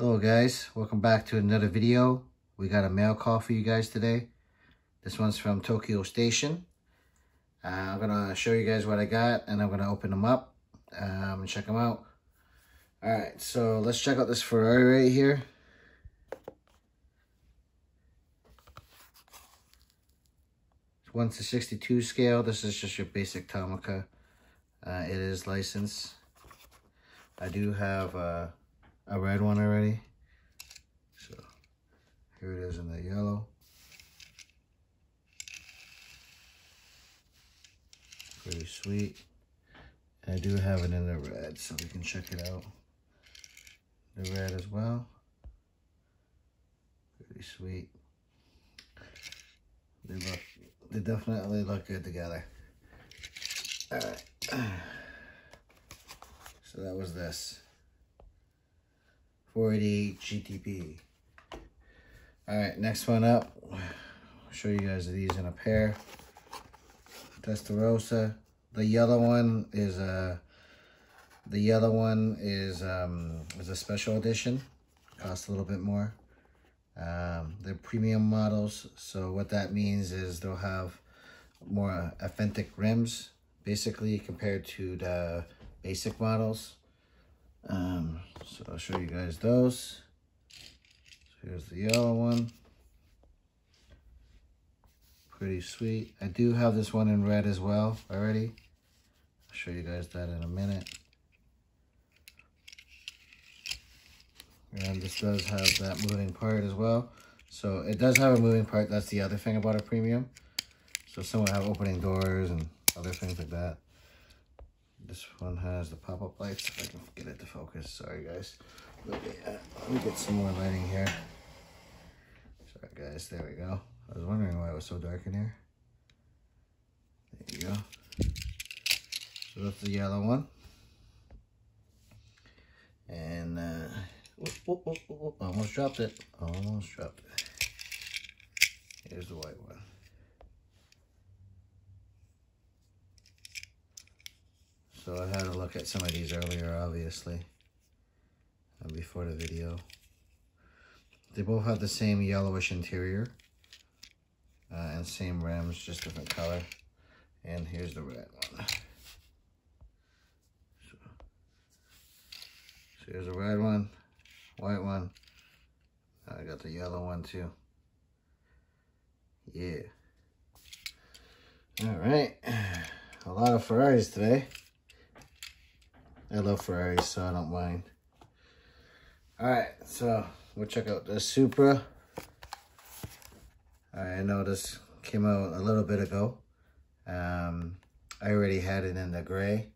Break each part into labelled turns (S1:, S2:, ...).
S1: Hello guys, welcome back to another video. We got a mail call for you guys today. This one's from Tokyo Station. Uh, I'm gonna show you guys what I got and I'm gonna open them up um, and check them out. Alright, so let's check out this Ferrari right here. It's 1 to 62 scale. This is just your basic Tomica. Uh, it is licensed. I do have uh, a red one already. So here it is in the yellow. Pretty sweet. And I do have it in the red, so we can check it out. The red as well. Pretty sweet. They look, they definitely look good together. All right. So that was this. 488 GTB. Alright, next one up. I'll show you guys these in a pair. Testarossa. The yellow one is a the yellow one is um is a special edition. Costs a little bit more. Um, they're premium models, so what that means is they'll have more authentic rims, basically compared to the basic models. Um, so I'll show you guys those. So here's the yellow one. Pretty sweet. I do have this one in red as well already. I'll show you guys that in a minute. And this does have that moving part as well. So it does have a moving part. That's the other thing about a premium. So some will have opening doors and other things like that. This one has the pop-up lights. If I can get it to focus. Sorry, guys. Let me, uh, let me get some more lighting here. Sorry, guys. There we go. I was wondering why it was so dark in here. There you go. So that's the yellow one. And, uh, whoop, whoop, whoop, almost dropped it. Almost dropped it. Here's the white one. So I had a look at some of these earlier, obviously, uh, before the video. They both have the same yellowish interior uh, and same rims, just different color. And here's the red one. So, so here's a red one, white one. I got the yellow one too. Yeah. All right. A lot of Ferraris today. I love Ferraris, so I don't mind. Alright, so we'll check out the Supra. I know this came out a little bit ago. Um, I already had it in the gray.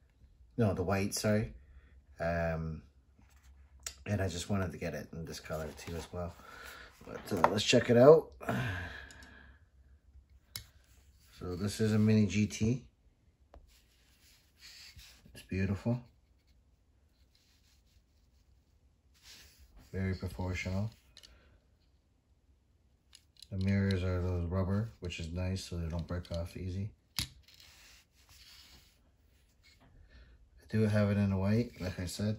S1: No, the white, sorry. Um, and I just wanted to get it in this color too as well. But uh, let's check it out. So this is a Mini GT. It's beautiful. Very proportional. The mirrors are those rubber, which is nice so they don't break off easy. I do have it in a white, like I said.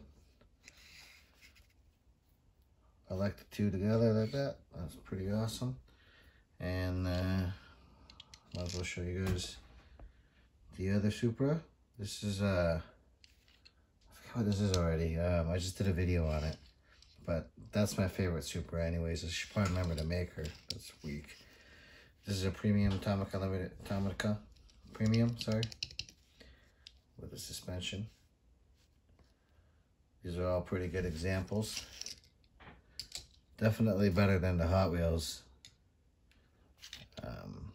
S1: I like the two together like that. That's pretty awesome. And uh, might as well show you guys the other Supra. This is, uh, I forget what this is already. Um, I just did a video on it. But that's my favorite Supra anyways. I should probably remember to make her. That's weak. This is a premium Tomica Limited Tomica Premium, sorry. With a suspension. These are all pretty good examples. Definitely better than the Hot Wheels. Um,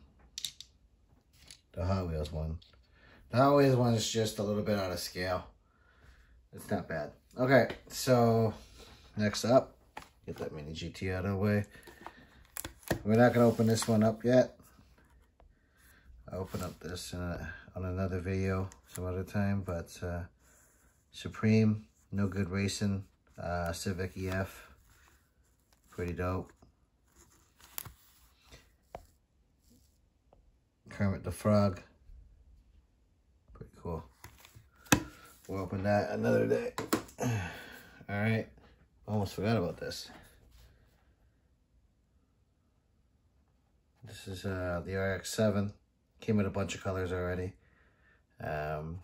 S1: the Hot Wheels one. The Hot Wheels one is just a little bit out of scale. It's not bad. Okay, so Next up, get that mini GT out of the way. We're not going to open this one up yet. I'll open up this a, on another video some other time, but uh, Supreme, No Good Racing, uh, Civic EF, pretty dope. Kermit the Frog, pretty cool. We'll open that another day. All right. Almost forgot about this. This is uh, the RX-7. Came in a bunch of colors already. Um,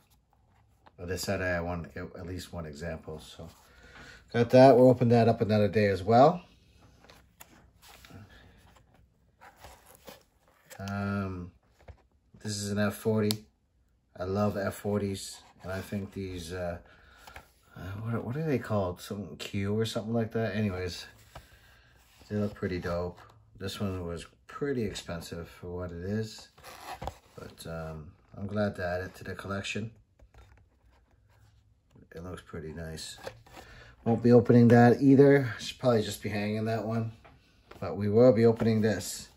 S1: I decided I want to get at least one example. So got that. We'll open that up another day as well. Um, this is an F40. I love F40s. And I think these, uh, uh, what, what are they called? Some Q or something like that. Anyways, they look pretty dope. This one was pretty expensive for what it is. But um, I'm glad to add it to the collection. It looks pretty nice. Won't be opening that either. Should probably just be hanging that one. But we will be opening this.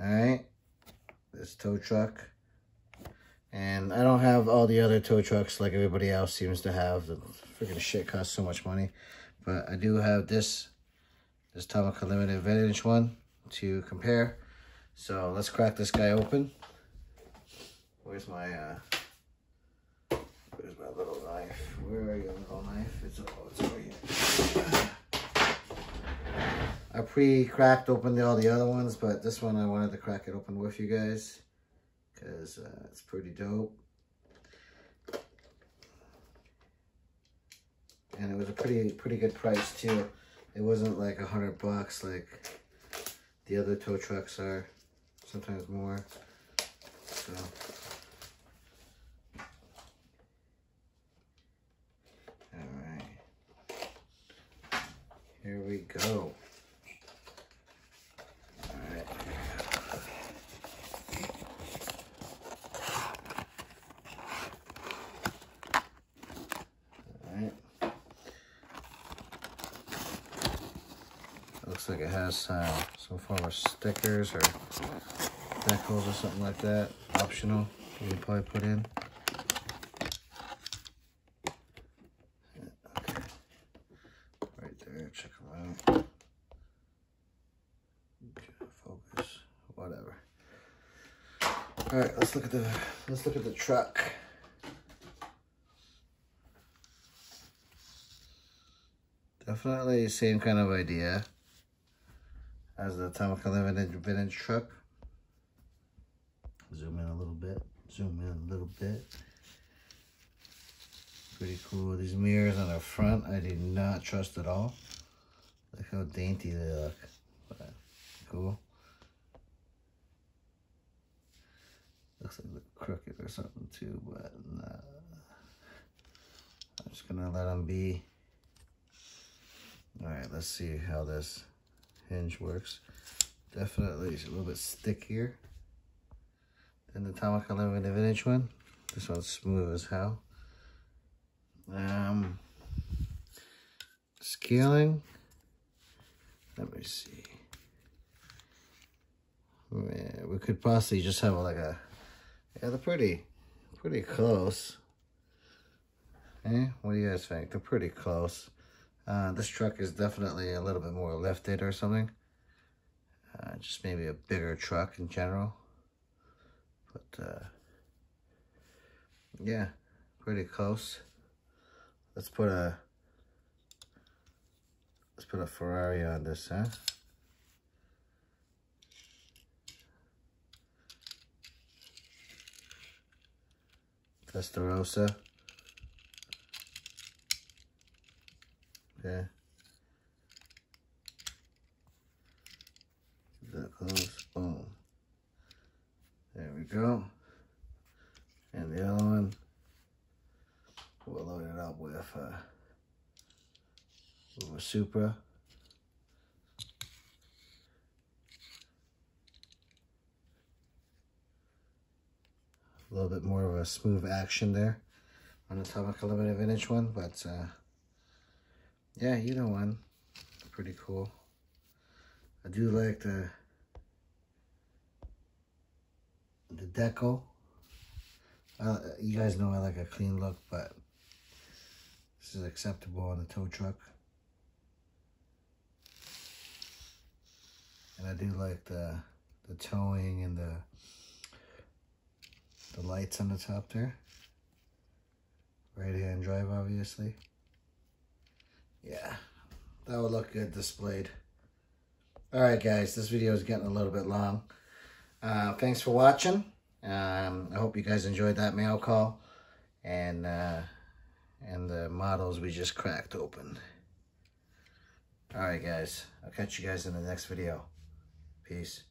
S1: Alright. This tow truck. And I don't have all the other tow trucks like everybody else seems to have. The freaking shit costs so much money. But I do have this, this Tomica Limited Vintage one to compare. So let's crack this guy open. Where's my, uh, where's my little knife? Where are you, little knife? It's, oh, it's over here. I pre-cracked open all the other ones, but this one I wanted to crack it open with you guys because uh, it's pretty dope. And it was a pretty pretty good price too. It wasn't like a hundred bucks like the other tow trucks are, sometimes more. So. All right, here we go. Looks like it has uh, some form of stickers or decals or something like that. Optional. You can probably put in. Okay. Right there. Check them out. Focus. Whatever. All right. Let's look at the. Let's look at the truck. Definitely same kind of idea as the Tomica Vintage, vintage truck. Zoom in a little bit. Zoom in a little bit. Pretty cool. These mirrors on the front, I did not trust at all. Look how dainty they look. But cool. Looks like they're crooked or something too, but nah. I'm just gonna let them be. All right, let's see how this hinge works. Definitely it's a little bit stickier than the Tomica Limited Vintage one. This one's smooth as hell. Um, scaling. Let me see. Yeah, we could possibly just have like a, yeah, they're pretty, pretty close. Eh, what do you guys think? They're pretty close. Uh, this truck is definitely a little bit more lifted or something. Uh, just maybe a bigger truck in general. But, uh, yeah, pretty close. Let's put a, let's put a Ferrari on this, huh? Testarossa. Okay. That close. Boom. There we go. And the other one, we'll load it up with, uh, with a Supra. A little bit more of a smooth action there on the Tomica Limited Vintage one, but uh, yeah, either one, pretty cool. I do like the the deco. Uh, you guys know I like a clean look, but this is acceptable on a tow truck. And I do like the the towing and the the lights on the top there. Right hand drive, obviously. Yeah. That would look good displayed. All right, guys, this video is getting a little bit long. Uh, thanks for watching. Um, I hope you guys enjoyed that mail call and uh, and the models we just cracked open. All right, guys. I'll catch you guys in the next video. Peace.